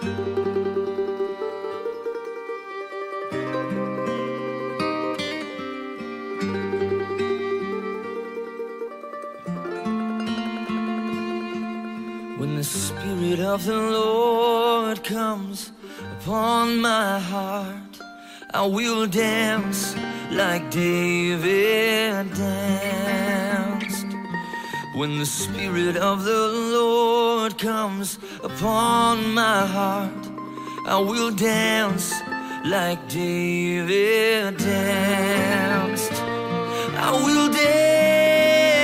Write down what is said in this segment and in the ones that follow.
When the Spirit of the Lord comes upon my heart, I will dance like David danced. When the Spirit of the Lord comes upon my heart, I will dance like David danced. I will dance,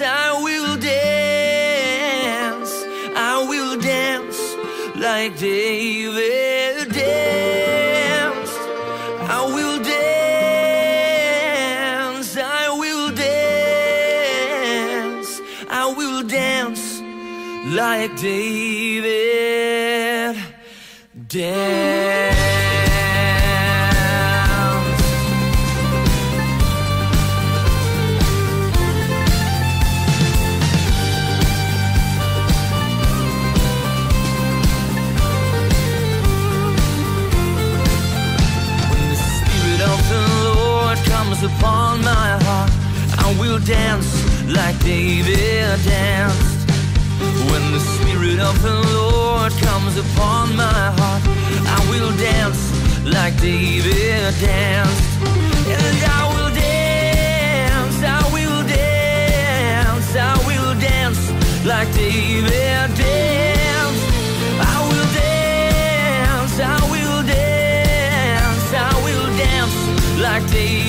I will dance, I will dance like David like David danced. When the Spirit of the Lord comes upon my heart, I will dance like David danced. When the Spirit of the Lord comes upon my heart, I will dance like David danced. And I will dance, I will dance, I will dance like David danced. I will dance, I will dance, I will dance like David.